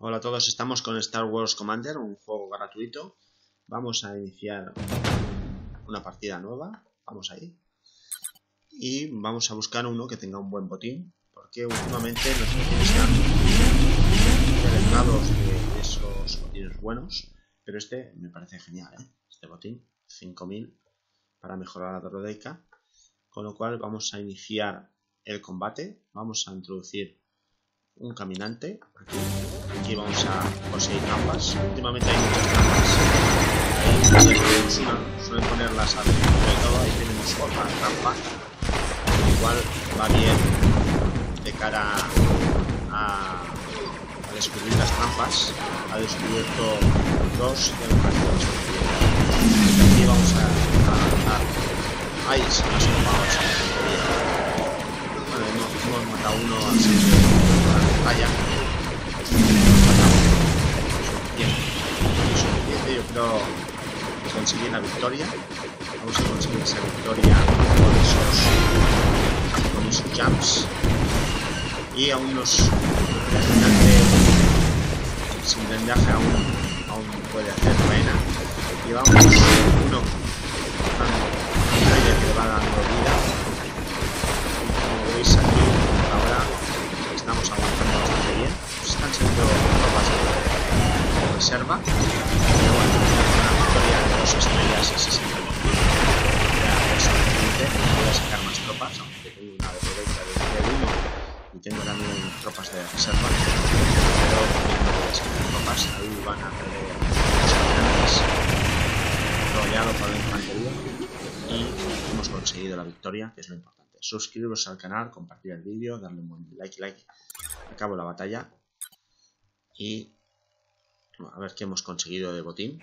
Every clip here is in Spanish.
Hola a todos, estamos con Star Wars Commander, un juego gratuito. Vamos a iniciar una partida nueva, vamos ahí. Y vamos a buscar uno que tenga un buen botín, porque últimamente nos están delegados de esos botines buenos, pero este me parece genial, ¿eh? este botín, 5000 para mejorar la droideca. Con lo cual vamos a iniciar el combate, vamos a introducir un caminante. Aquí, vamos a conseguir trampas. Últimamente hay muchas trampas. Ahí suelen ponerlas al principio de todo. Ahí tenemos otra trampa. Igual va bien de cara a, a descubrir las trampas. Ha descubierto dos de las Aquí vamos a, avanzar. Ahí se me ha Bueno, hemos, hemos matado uno así batalla. Suficiente, yo creo conseguir la victoria. Vamos a conseguir esa victoria con esos, con esos jumps. Y aún nos sin blindaje aún, aún puede hacer buena. Y vamos uno que reserva. Pero bueno, una victoria de dos estrellas y 60 Ya es suficiente. Voy a sacar más tropas, aunque tengo una de derecha de 1 y tengo también tropas de reserva. Pero también voy a sacar tropas. Ahí van a perder los alemanes rodeado por la infantería y hemos conseguido la victoria, que es lo importante suscribiros al canal, compartir el vídeo, darle un buen like, like. Acabo la batalla. Y a ver qué hemos conseguido de botín.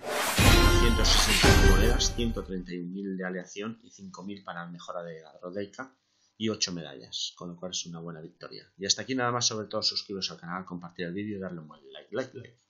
160 monedas, 131.000 de aleación y 5.000 para mejora de la rodeica y 8 medallas, con lo cual es una buena victoria. Y hasta aquí nada más, sobre todo suscribiros al canal, compartir el vídeo y darle un buen like, like, like.